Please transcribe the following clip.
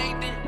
Nathan.